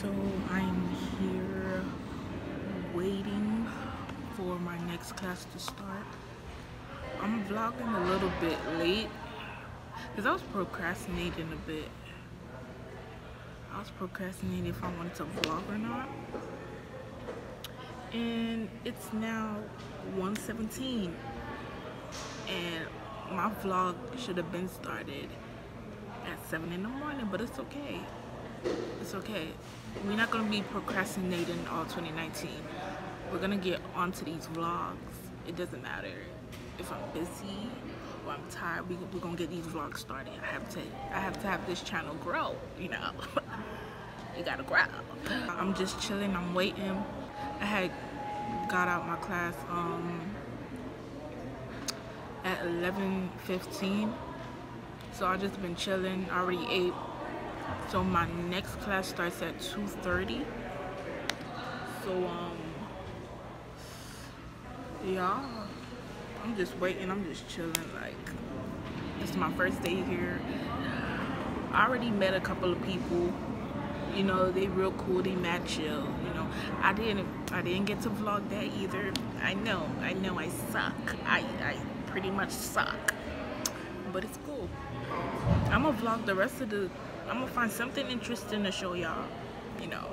So I'm here waiting for my next class to start. I'm vlogging a little bit late because I was procrastinating a bit. I was procrastinating if I wanted to vlog or not. And it's now 1:17, and my vlog should have been started at 7 in the morning, but it's okay. It's okay. We're not gonna be procrastinating all 2019. We're gonna get onto these vlogs. It doesn't matter if I'm busy or I'm tired. We, we're gonna get these vlogs started. I have to. I have to have this channel grow. You know, you gotta grow. I'm just chilling. I'm waiting. I had got out my class um, at 11:15. So I just been chilling. I already ate. So my next class starts at 2:30. So um yeah, I'm just waiting. I'm just chilling. Like this is my first day here. I already met a couple of people. You know, they real cool. They mad chill. You know, I didn't. I didn't get to vlog that either. I know. I know. I suck. I I pretty much suck. But it's cool. I'm gonna vlog the rest of the. I'm gonna find something interesting to show y'all. You know,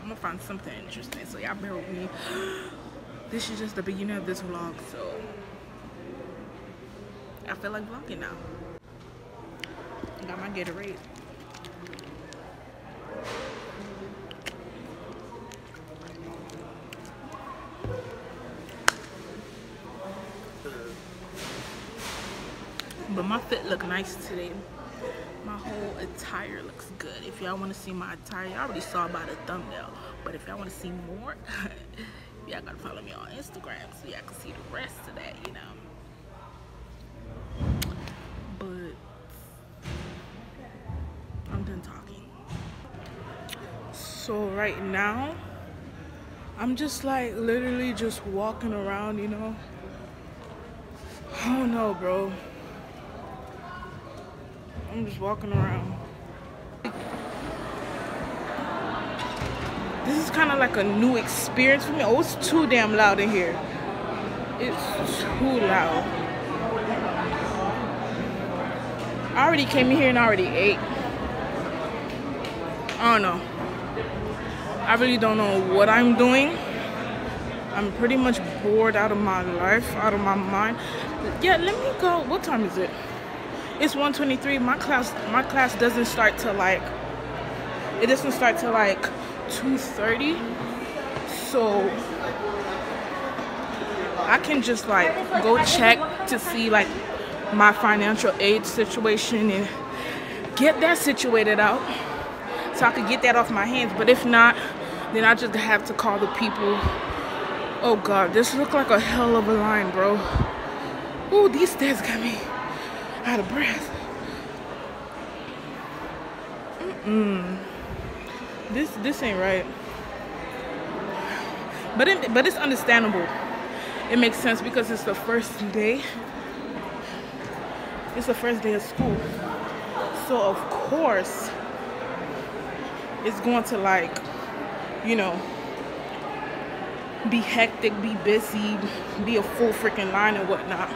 I'm gonna find something interesting. So y'all bear with me. This is just the beginning of this vlog, so I feel like vlogging now. I got my Gatorade. But my fit look nice today. Whole attire looks good. If y'all want to see my attire, y'all already saw by the thumbnail. But if y'all want to see more, y'all gotta follow me on Instagram so y'all can see the rest of that, you know. But I'm done talking. So right now, I'm just like literally just walking around, you know. I don't know, bro. I'm just walking around. This is kind of like a new experience for me. Oh, it's too damn loud in here. It's too loud. I already came in here and I already ate. I don't know. I really don't know what I'm doing. I'm pretty much bored out of my life, out of my mind. Yeah, let me go. What time is it? It's 123. My class my class doesn't start till like it doesn't start till like 2:30. So I can just like go check to see like my financial aid situation and get that situated out so I could get that off my hands. But if not, then I just have to call the people. Oh God, this look like a hell of a line, bro. Ooh, these stairs got me out of breath. Mm-mm. This this ain't right. But it, but it's understandable. It makes sense because it's the first day. It's the first day of school. So of course it's going to like, you know, be hectic, be busy, be a full freaking line and whatnot.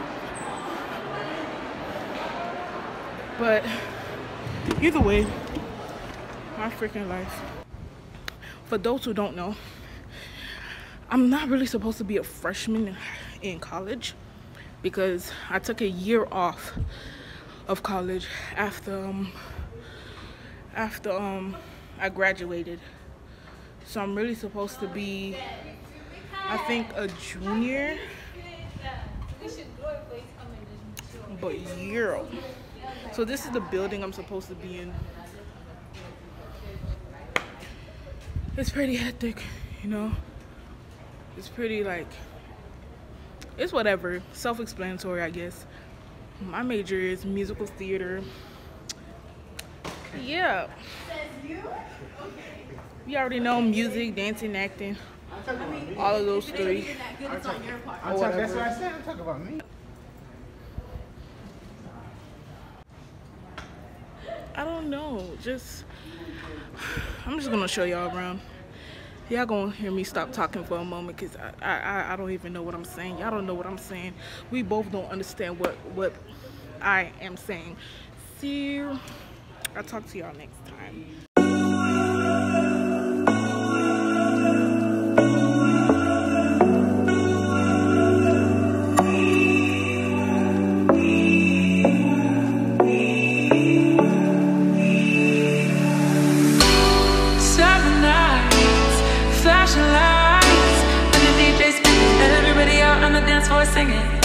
But either way, my freaking life. For those who don't know, I'm not really supposed to be a freshman in college because I took a year off of college after um after um I graduated. So I'm really supposed to be I think a junior but year so this is the building I'm supposed to be in. It's pretty hectic, you know. It's pretty like it's whatever. Self-explanatory, I guess. My major is musical theater. Yeah. You already know music, dancing, acting. All of those three. That's what I said. I'm talking about me. I don't know. Just I'm just gonna show y'all around. Y'all gonna hear me stop talking for a moment because I, I I don't even know what I'm saying. Y'all don't know what I'm saying. We both don't understand what what I am saying. See you. I'll talk to y'all next time. Now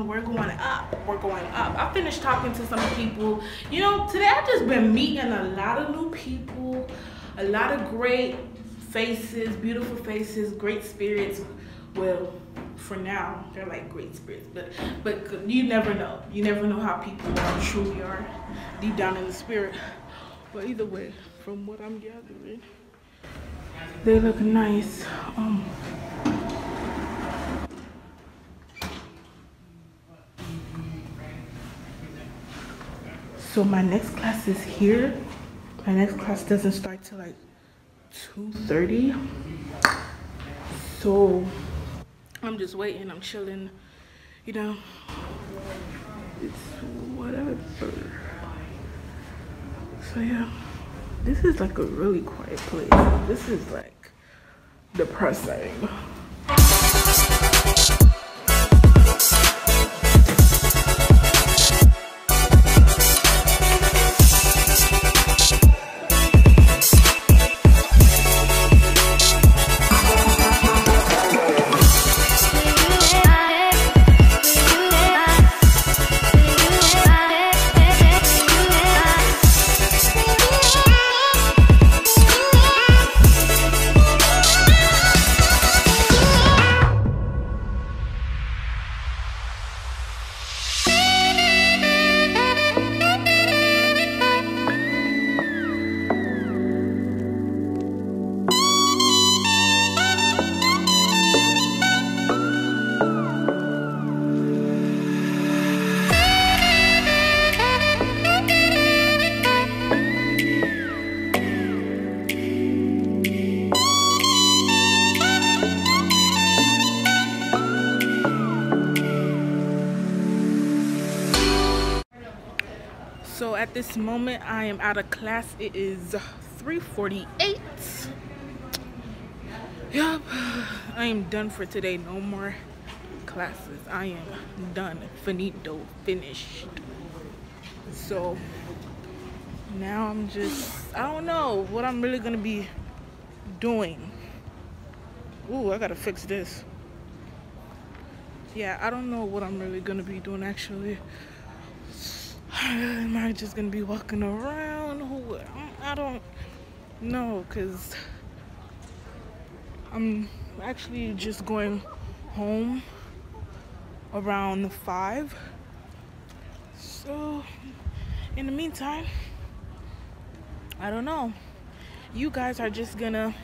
and we're going up we're going up. I finished talking to some people. You know today i've just been meeting a lot of new people a lot of great faces beautiful faces great spirits. Well for now they're like great spirits but but you never know. You never know how people are truly are deep down in the spirit. But either way from what i'm gathering they look nice. Um so my next class is here. My next class doesn't start till like 2:30. so i'm just waiting. I'm chilling you know. It's whatever. So yeah. This is like a really quiet place. This is like depressing i am out of class. It is 3:48. yep i am done for today. No more classes. I am done. Finito finished. So now i'm just i don't know what i'm really gonna be doing. Ooh, i gotta fix this. Yeah i don't know what i'm really gonna be doing actually am I just gonna be walking around? I don't know because I'm actually just going home around five. So, in the meantime, I don't know. You guys are just gonna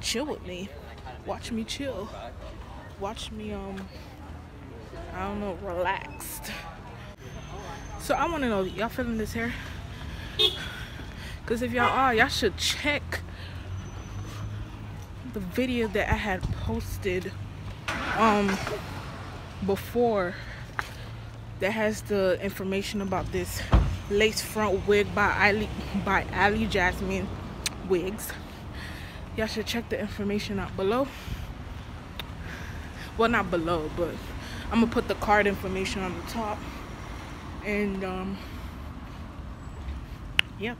chill with me. Watch me chill. Watch me, um, I don't know, relaxed. So I want to know, y'all feeling this hair? Because if y'all are, y'all should check the video that I had posted um before that has the information about this lace front wig by Ali by Ali Jasmine wigs. Y'all should check the information out below. Well, not below, but I'm gonna put the card information on the top and um, yep.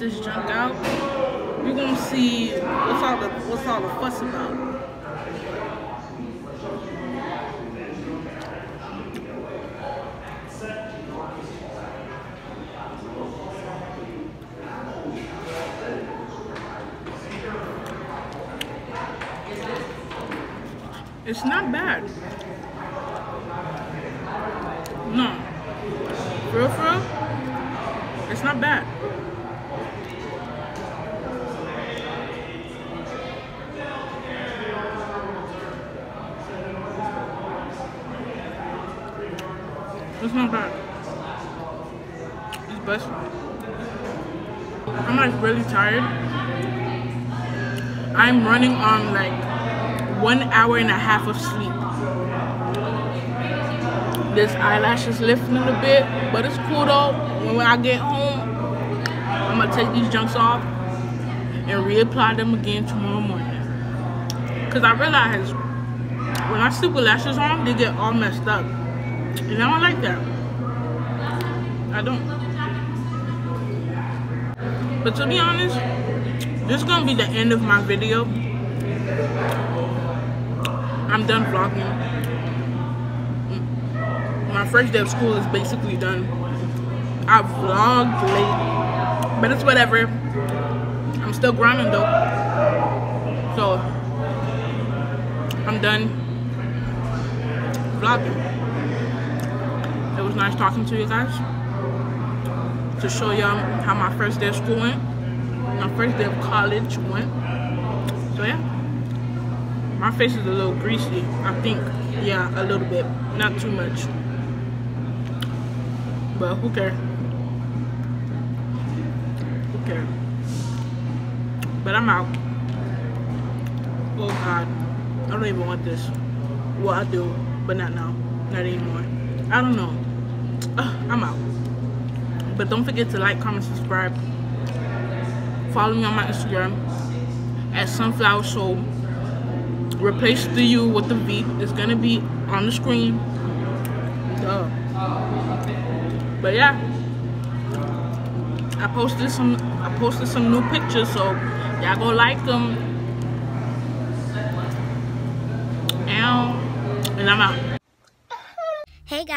This junk out. We're gonna see what's all the what's all the fuss about. It's not bad. No. For real, for real? It's not bad. It's not bad. It's best. I'm like really tired. I'm running on like one hour and a half of sleep. This eyelash is lifting a bit, but it's cool though. When I get home, I'm gonna take these junks off and reapply them again tomorrow morning. Cause I realize when I sleep with lashes on, they get all messed up. And I don't like that. I don't. But to be honest, this is gonna be the end of my video. I'm done vlogging. My first day of school is basically done. I've vlogged late, but it's whatever. I'm still grinding though. So I'm done vlogging. Was nice talking to you guys to show y'all how my first day of school went, my first day of college went. So yeah, my face is a little greasy. I think, yeah, a little bit, not too much. But who cares? Who cares? But I'm out. Oh God, I don't even want this. Well, I do, but not now, not anymore. I don't know. Ugh, I'm out. But don't forget to like, comment, subscribe. Follow me on my Instagram at Sunflower Soul. Replace the U with the V. It's gonna be on the screen. Duh. But yeah, I posted some. I posted some new pictures, so y'all go like them. And, and I'm out.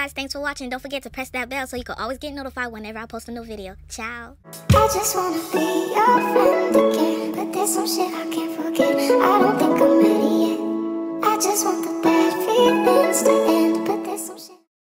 Guys, thanks for watching. Don't forget to press that bell so you can always get notified whenever I post a new video. Ciao. I just wanna be your friend again, but there's some shit I can't forget. I don't think I'm ready yet. I just want the bad feelings to end.